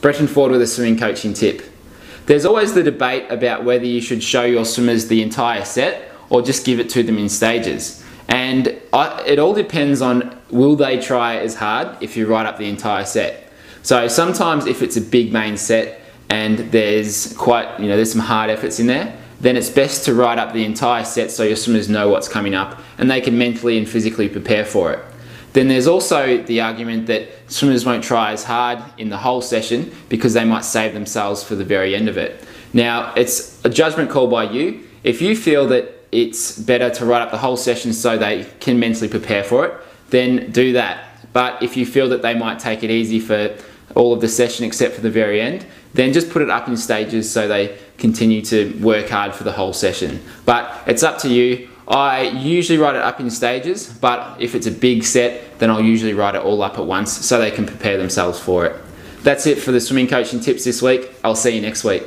Brenton Ford with a swimming coaching tip. There's always the debate about whether you should show your swimmers the entire set or just give it to them in stages. And I, it all depends on will they try as hard if you write up the entire set. So sometimes if it's a big main set and there's quite, you know, there's some hard efforts in there, then it's best to write up the entire set so your swimmers know what's coming up and they can mentally and physically prepare for it. Then there's also the argument that swimmers won't try as hard in the whole session because they might save themselves for the very end of it. Now, it's a judgment call by you. If you feel that it's better to write up the whole session so they can mentally prepare for it, then do that. But if you feel that they might take it easy for all of the session except for the very end, then just put it up in stages so they continue to work hard for the whole session. But it's up to you. I usually write it up in stages, but if it's a big set, then I'll usually write it all up at once so they can prepare themselves for it. That's it for the swimming coaching tips this week. I'll see you next week.